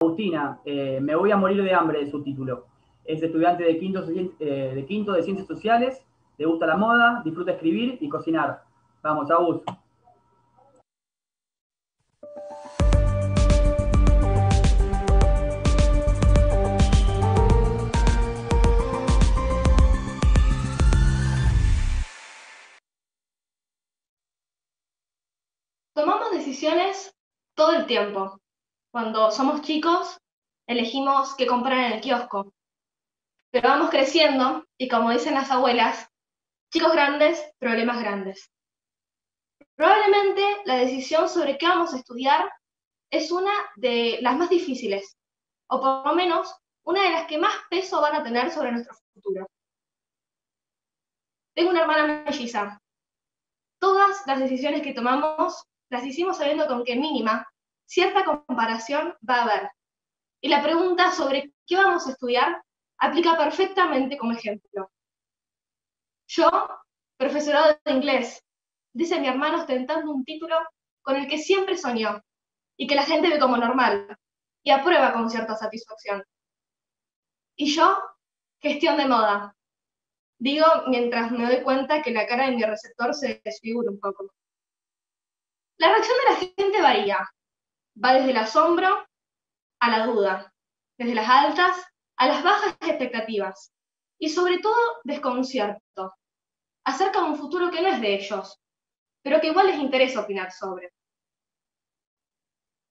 Agustina, eh, Me voy a morir de hambre, de su título. Es estudiante de quinto, eh, de quinto de Ciencias Sociales, le gusta la moda, disfruta escribir y cocinar. Vamos, Agus. Tomamos decisiones todo el tiempo. Cuando somos chicos, elegimos qué comprar en el kiosco. Pero vamos creciendo y como dicen las abuelas, chicos grandes, problemas grandes. Probablemente la decisión sobre qué vamos a estudiar es una de las más difíciles, o por lo menos una de las que más peso van a tener sobre nuestro futuro. Tengo una hermana melliza. Todas las decisiones que tomamos las hicimos sabiendo con que mínima cierta comparación va a haber. Y la pregunta sobre qué vamos a estudiar aplica perfectamente como ejemplo. Yo, profesorado de inglés, dice mi hermano ostentando un título con el que siempre soñó y que la gente ve como normal y aprueba con cierta satisfacción. Y yo, gestión de moda. Digo mientras me doy cuenta que la cara de mi receptor se desfigura un poco. La reacción de la gente varía. Va desde el asombro a la duda, desde las altas a las bajas expectativas y sobre todo desconcierto acerca de un futuro que no es de ellos, pero que igual les interesa opinar sobre.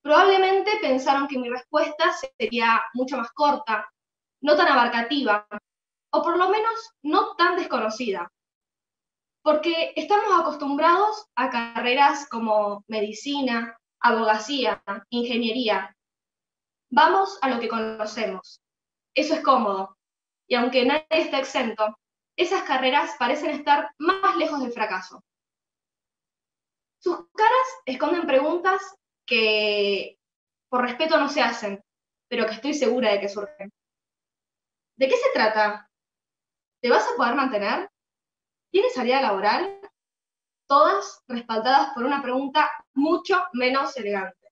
Probablemente pensaron que mi respuesta sería mucho más corta, no tan abarcativa, o por lo menos no tan desconocida porque estamos acostumbrados a carreras como medicina, abogacía, ingeniería. Vamos a lo que conocemos. Eso es cómodo. Y aunque nadie está exento, esas carreras parecen estar más lejos del fracaso. Sus caras esconden preguntas que por respeto no se hacen, pero que estoy segura de que surgen. ¿De qué se trata? ¿Te vas a poder mantener? ¿Tienes salida laboral? Todas respaldadas por una pregunta mucho menos elegante.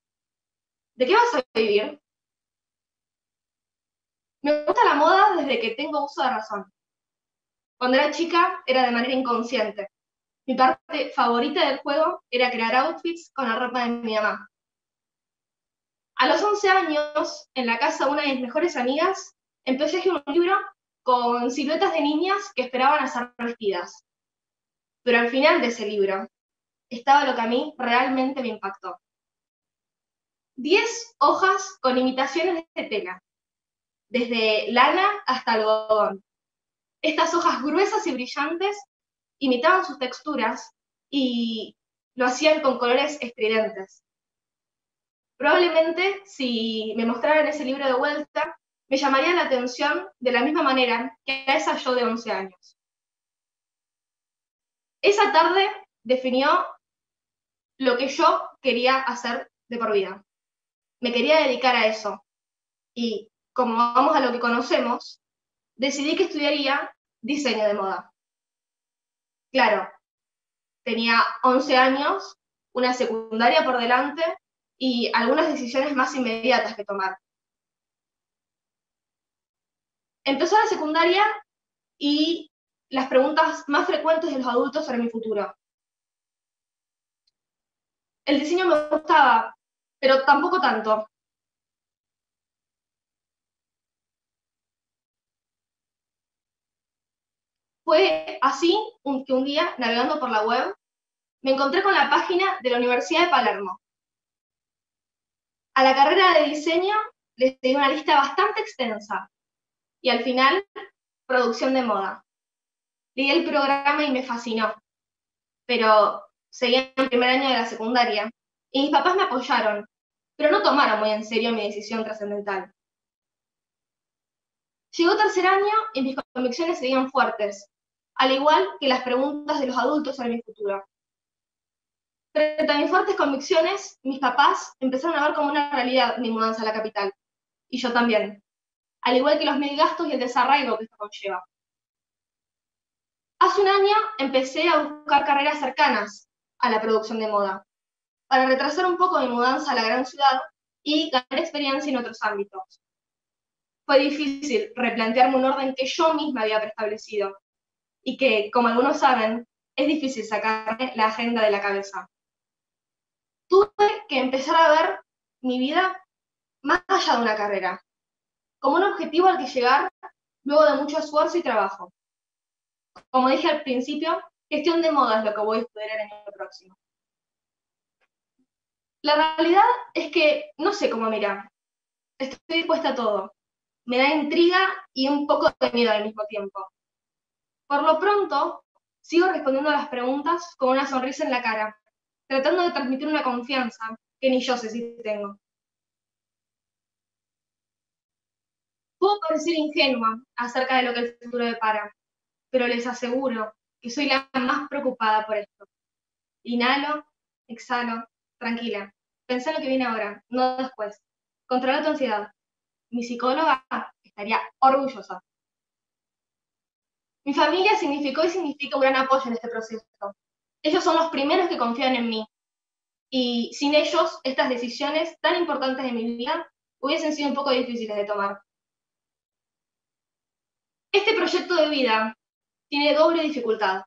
¿De qué vas a vivir? Me gusta la moda desde que tengo uso de razón. Cuando era chica era de manera inconsciente. Mi parte favorita del juego era crear outfits con la ropa de mi mamá. A los 11 años, en la casa de una de mis mejores amigas, empecé a escribir un libro con siluetas de niñas que esperaban a ser vestidas. Pero al final de ese libro estaba lo que a mí realmente me impactó. Diez hojas con imitaciones de tela, desde lana hasta algodón. Estas hojas gruesas y brillantes imitaban sus texturas y lo hacían con colores estridentes. Probablemente si me mostraran ese libro de vuelta, me llamaría la atención de la misma manera que a esa yo de 11 años. Esa tarde definió lo que yo quería hacer de por vida. Me quería dedicar a eso. Y como vamos a lo que conocemos, decidí que estudiaría diseño de moda. Claro, tenía 11 años, una secundaria por delante y algunas decisiones más inmediatas que tomar. Empezó la secundaria y las preguntas más frecuentes de los adultos sobre mi futuro. El diseño me gustaba, pero tampoco tanto. Fue así que un día, navegando por la web, me encontré con la página de la Universidad de Palermo. A la carrera de diseño les di una lista bastante extensa y al final, producción de moda. Leí el programa y me fascinó, pero seguía en el primer año de la secundaria y mis papás me apoyaron, pero no tomaron muy en serio mi decisión trascendental. Llegó tercer año y mis convicciones seguían fuertes, al igual que las preguntas de los adultos sobre mi futuro. Frente a mis fuertes convicciones, mis papás empezaron a ver como una realidad mi mudanza a la capital, y yo también, al igual que los mil gastos y el desarraigo que esto conlleva. Hace un año empecé a buscar carreras cercanas a la producción de moda. Para retrasar un poco mi mudanza a la gran ciudad, y ganar experiencia en otros ámbitos. Fue difícil replantearme un orden que yo misma había preestablecido y que, como algunos saben, es difícil sacarme la agenda de la cabeza. Tuve que empezar a ver mi vida más allá de una carrera, como un objetivo al que llegar luego de mucho esfuerzo y trabajo. Como dije al principio, gestión de moda es lo que voy a estudiar el año próximo. La realidad es que no sé cómo mirar. Estoy dispuesta a todo. Me da intriga y un poco de miedo al mismo tiempo. Por lo pronto, sigo respondiendo a las preguntas con una sonrisa en la cara, tratando de transmitir una confianza que ni yo sé si tengo. Puedo parecer ingenua acerca de lo que el futuro depara, pero les aseguro que soy la más preocupada por esto. Inhalo, exhalo, tranquila. Pensá en lo que viene ahora, no después. Controla tu ansiedad. Mi psicóloga estaría orgullosa. Mi familia significó y significa un gran apoyo en este proceso. Ellos son los primeros que confían en mí. Y sin ellos, estas decisiones tan importantes de mi vida hubiesen sido un poco difíciles de tomar. Este proyecto de vida tiene doble dificultad.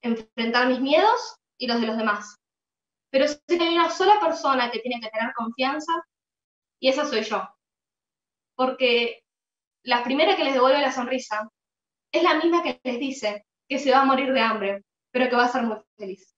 Enfrentar mis miedos y los de los demás. Pero sé que hay una sola persona que tiene que tener confianza y esa soy yo. Porque la primera que les devuelve la sonrisa es la misma que les dice que se va a morir de hambre, pero que va a ser muy feliz.